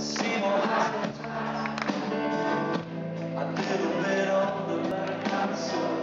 Seymour Hospital. A little bit older, but I'm so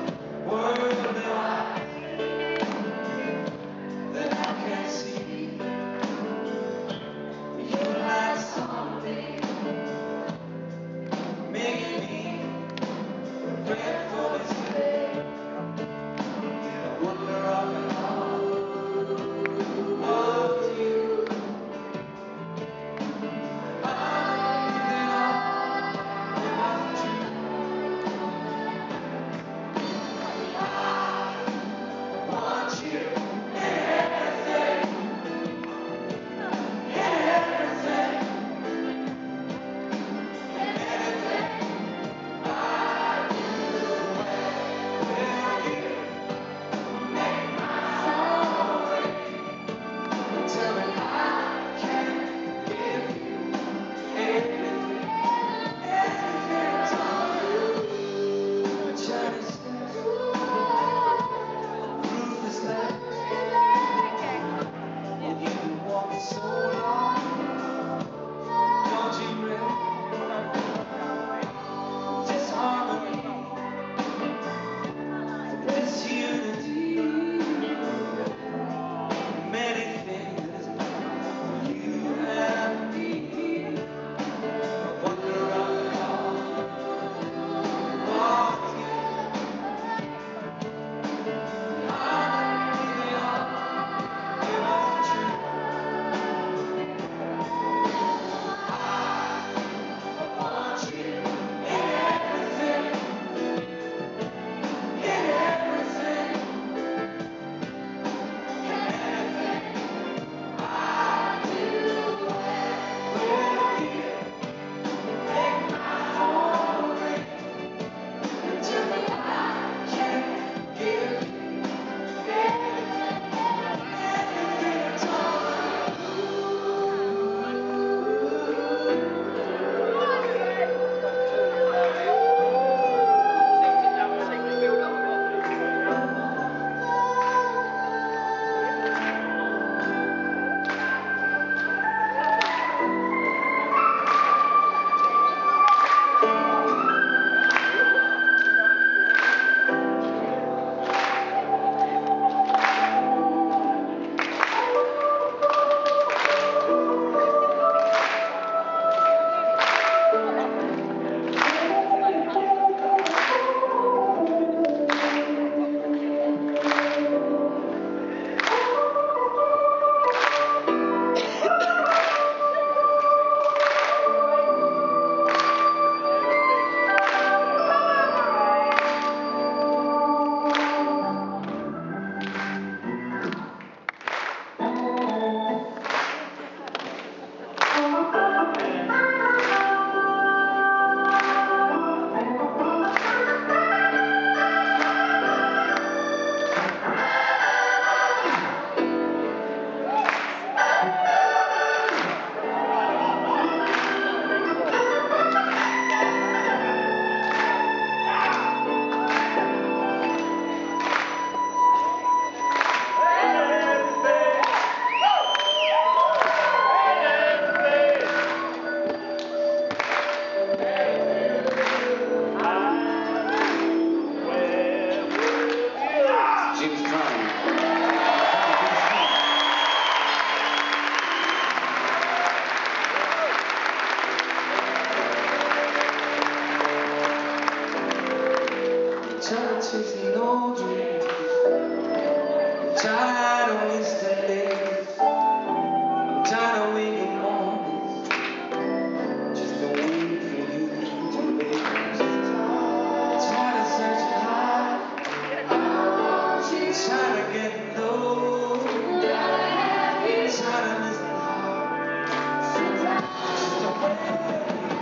touch is an old dream I'm tired of yesterday I'm tired of waking mornings Just a waiting for you to notice. I'm Tired of searching high Tired of getting low Tired of missing out Just a waiting